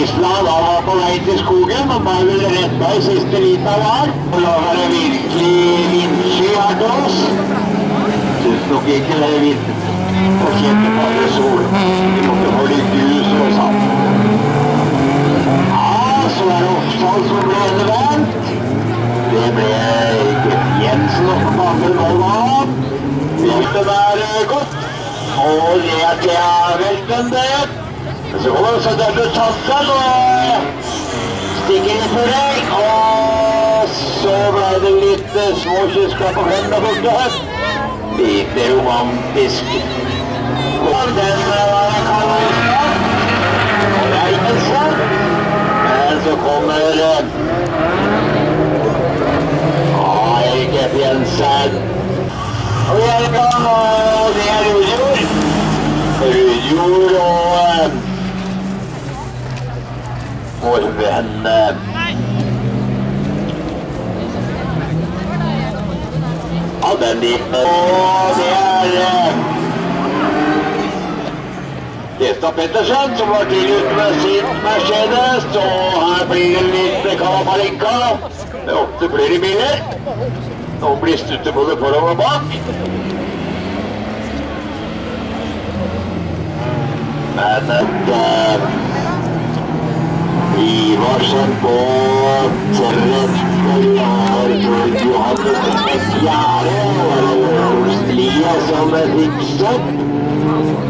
Risland han var på vei til skogen, og bare ville redda i siste lita der. Og da var det virkelig vindsky her til oss. Det er vind. Og kjente bare sol. Vi måtte få litt lys og sand. Ja, så er det Oppsal som ble endevendt. Det ble Jensen og Magnus Vollan. Det var godt. Og det er Thea Velten, det. Men så kommer også Dødde og stikker inn for deg. Og så ble det litt småkysker på hendene borte. Lite romantisk. Og den Pettersen som var tidlig ute med sin Mercedes. Og her blir det litt Kalamalika. Det er åtte flere biler. Nå blir stuttet både forover og bak. Men uh, Ivarsen på tredje har Johannes med fjerde. Og Lia som fikk stopp.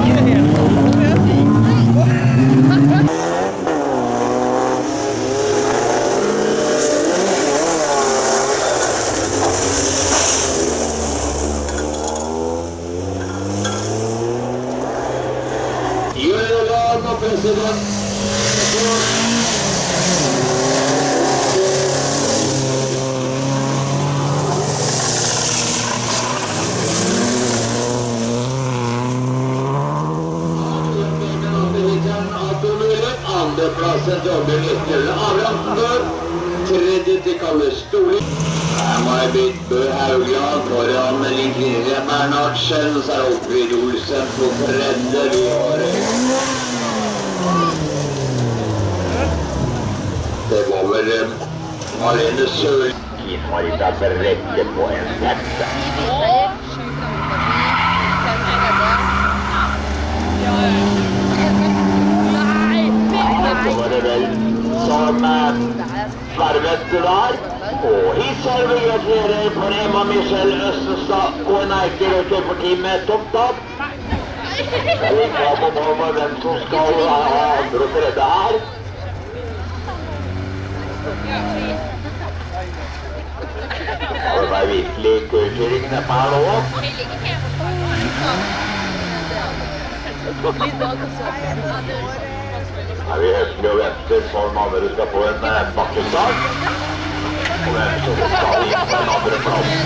er det Oppvid Olsen på tredje. Vi har Det var vel eh, Marlene Sør... Marita Brekke på en sette. Så var det vel som eh, vervet der. Og i servierer for Emma Michelle Østestad og en Eikerøkke på teamet. Vi kommer på med hvem som skal ha andre og tredje her. Det var virkelig kurkjøringene på her nå. Er vi høflige og venter for om andre skal få en eh, bakkestart? Og hvem som skal inn på den andre plassen?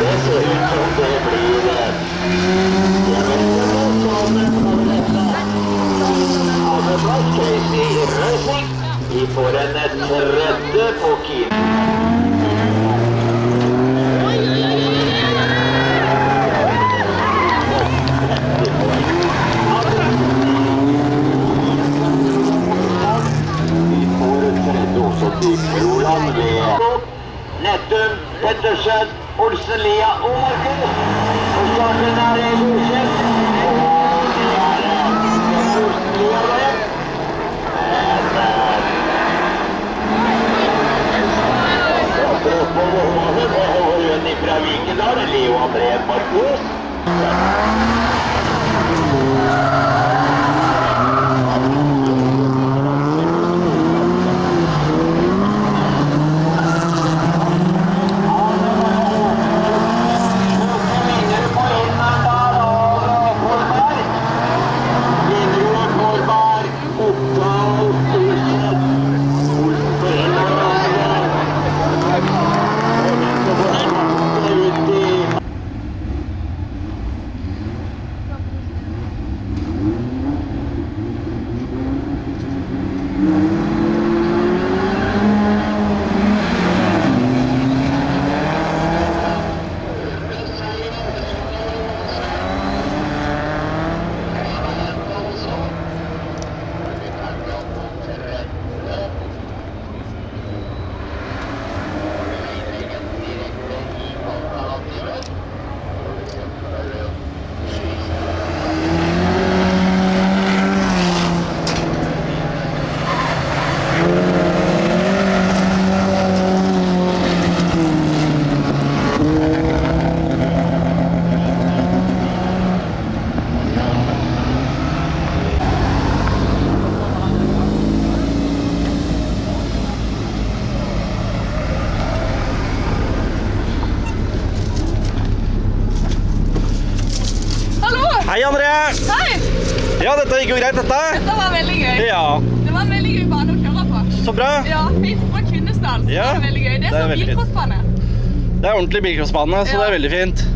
Det ser ut som det blir eh, jeg vet ikke hva som kommer dette. Andreplass, Crazy Racing. Vi får en eh, tredje på Kien. Vi får en tredje også til Roland ved Nettum, Pettersen, Olsen Lia og Markus. Og starten er godkjent. Fra Vikedal, Leo André Markus. Veldig fint. Det er ordentlig bilcrossbane, så Ja. det er veldig fint.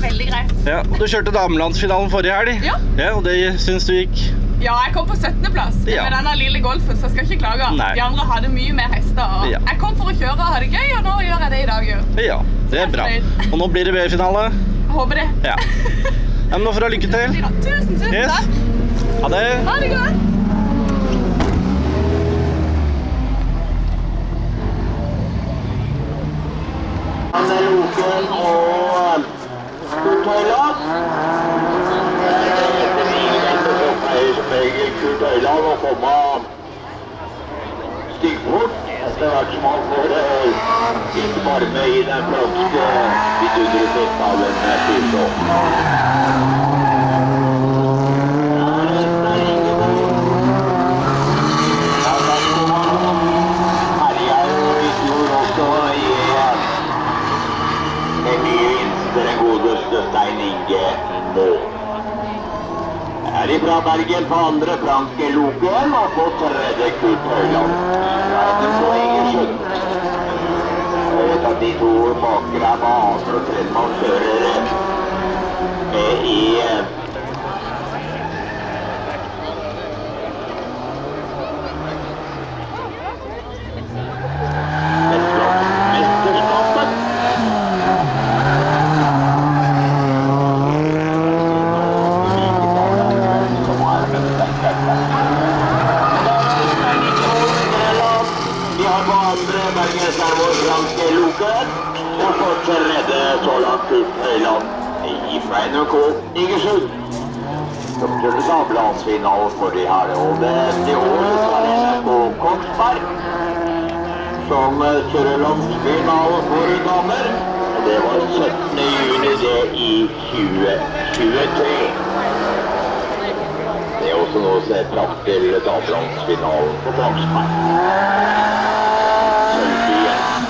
Veldig greit. Ja, Du kjørte damelandsfinalen forrige helg. Ja. Og det syns du gikk Ja, jeg kom på 17. plass Ja. med denne lille golfen, så jeg skal ikke klage. Nei. De andre hadde mye mer hester. Og Ja. Jeg kom for å kjøre og ha det gøy, og nå gjør jeg det i dag òg. Ja, det er bra. Og nå blir det B-finale. Jeg håper det. Ja. ja. Men nå får du ha lykke til. Tusen, tusen Yes. takk. Ha det. Ha det godt. Anne Loken og Kurt Kurt Høyland å komme styggfort etter hvert som han får bare med i den franske vidunderfinalen med Peugeot. Ja, takk skal du ha. Herja jo i fjor også i en ny vinst til den godeste Stein Inge Må. Her ifra Bergen på andre Frank Loken og på tredje Kurt Høiland. På. Jeg vet at de to bakere er baner og tredjemannsførere kjører i eh, mesterskapet. Vi har på andre bergenseren vår franske Loken. Og fortsatt redde så langt Kurt Høyland fra NRK Egersund. Som kjørte damelandsfinalen forrige helg. Og det i år er det NRK Kongsberg som kjører landsfinale for damer. Det var 17. juni det i 2023. Det er også noe som se fram til damelandsfinalen på Kongsberg. Sølvbyen.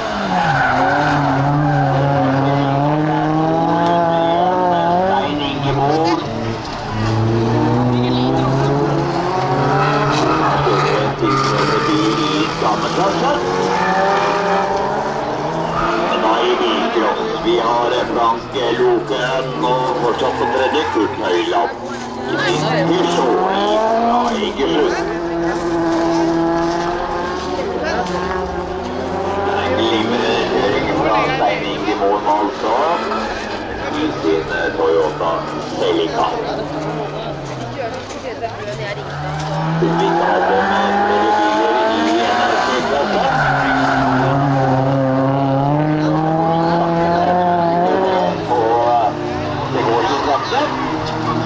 Stein Ingeborg. Kjører en tilsvarende bil i dameklasse. Men da i bilcross. Vi har Frank Loken og fortsatt på tredje Kurt Høyland. Fra Egersund. En glimrende kjøring fra Stein Inge Mål altså. I sin Toyota Celica. Vi tar på med flere biler i NRK-klasse? Og det går ikke sakte. Stein Inge Mål beviser resultater kamper det samme gjør jo Rampe Luke og Kurt Høyland. Det er heller ikke ut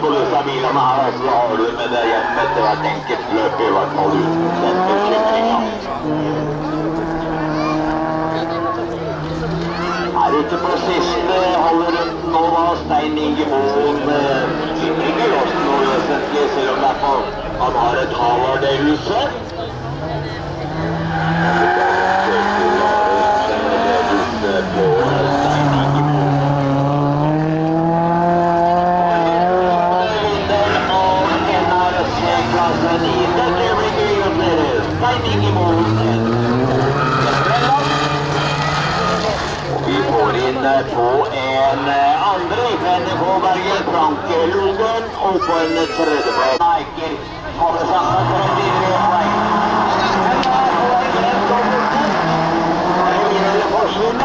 på disse bilene her, og så har du med deg hjem etter hvert enkelt løp, i hvert fall uten den bekymringa. Her ute på siste halvrunden nå, var Stein Inge Moen springer ikke loss noe vesentlig, selv om det er på han har et Havardøyelse. Vi får inn på en andre i Fennekoberget, Frank Logen, og på en tredjeplass. Eiker kommer sammen for en videre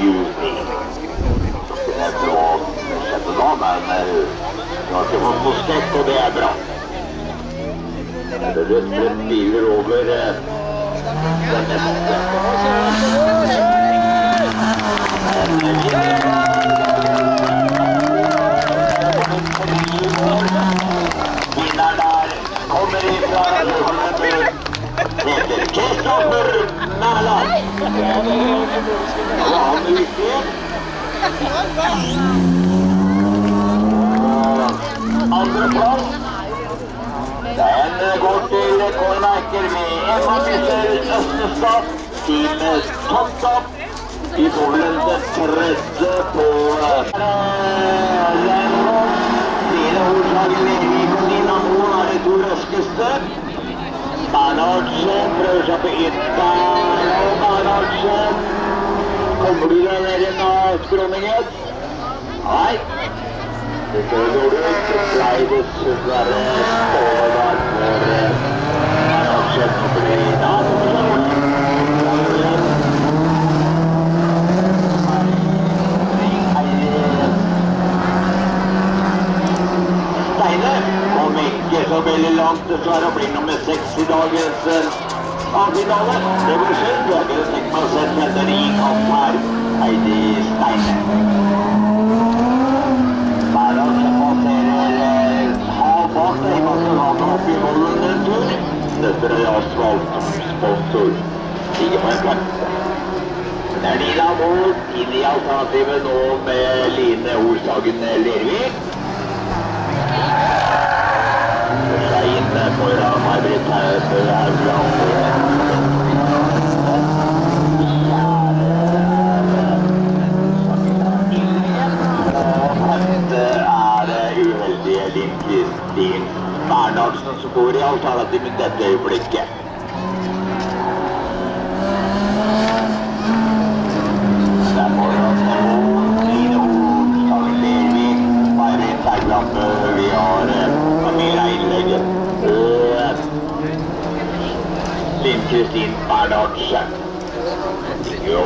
juni. Kunne jeg blå skjedde da, men du har ikke fått noe strekk, og det er bra. Det er rødt biler over det meste. Vinneren der kommer ifra Kristoffer Mæland. Og han er ute. Andreplass. Den går til Korneiker med Emma Michel Østestad. Team Topptopp. Vi får vel en tredje på Fire Olshagen Lervik og Nina Moen er de to raskeste. Bernhardsen prøver seg på og Bernhardsen. Kommer du deg ned i avskråningen? Nei. Det ser dårlig ut. Ble dessverre der for eh, Bernhardsen. Og blir da Steine kom ikke veldig langt dessverre og blir nummer seks i dagens eh, A-finale. Det blir skjedd. Jeg kunne tenkt meg å se henne i kamp her. Heidi Steine. Bærum passerer eh, hav bak deg, masse vann opp i volden en tur. Dette er asfalt sponsor. Ligger på en femte. Det er Nina Moe, inn i alternativet nå med Line Olshagen Lervik. seg inn foran May-Britt Haugland. Femte er det uheldige Linn Kristin Bernhardsen som går i alternativ i dette øyeblikket. Der får vi Line Olshagen Lervik, May-Britt Haugland. Vi har eh, Camilla Innlegget og Linn Kristin Bernhardsen. Jo.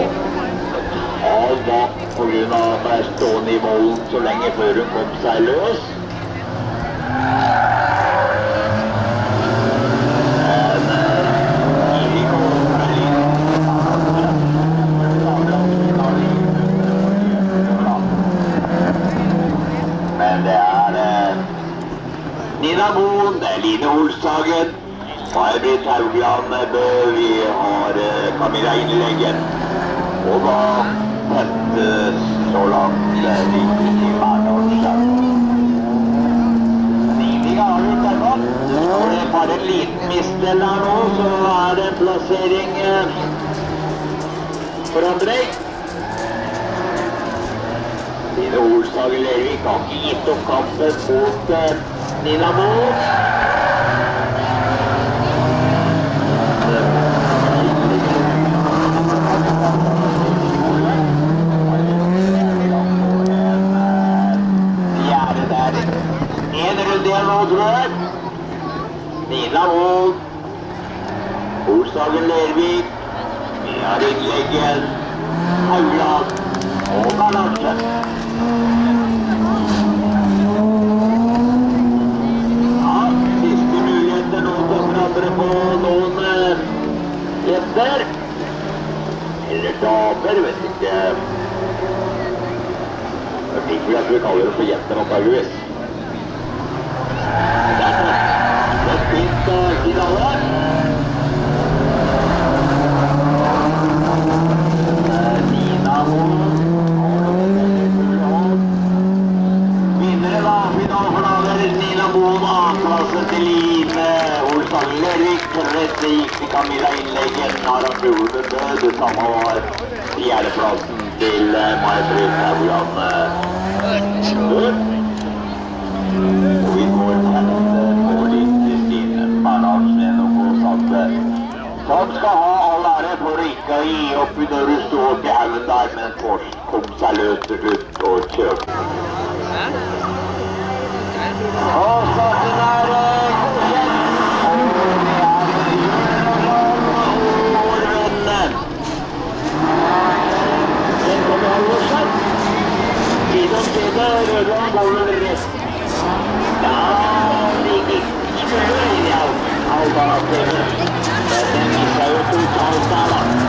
Av bak på grunn av stående i volden så lenge før hun kom seg løs. Men det er eh, Nina Moen, det er Line Olshagen, May-Britt Haugland Bø, vi har eh, Camilla Innleggen. Og da femte så langt eh, Viking Bernhardsen. Stigning har vi der bare en liten mistel her nå, så er det en plassering for forandring. Line Olshagen Lervik har ikke gitt opp kampen mot eh, Nina Moe. Fjerde der. Tror jeg. Nina Wold. Olshagen Lervik. Vi har innleggen. Haugland og Bernhardsen. Ja, siste muligheter nå til å forandre på noen gjester. jenter. Eller damer, vet ikke. Jeg at vi kaller det for jenter, antageligvis. Gikk til Camilla Innleggen. Nara Fjorden død. Det samme var fjerdeplassen til eh, May-Britt Haugland død. Og vi går femte på Linn Kristine Bernhardsen og på Sande. Som skal ha all ære for ikke å gi opp når du står til haugen der, men Fors kom seg løs til slutt og kjøp. Og starten er Rødland går vel rett. Ja, det gikk skulle inn i. Men den viser jo totalt der,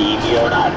Steve Yoda.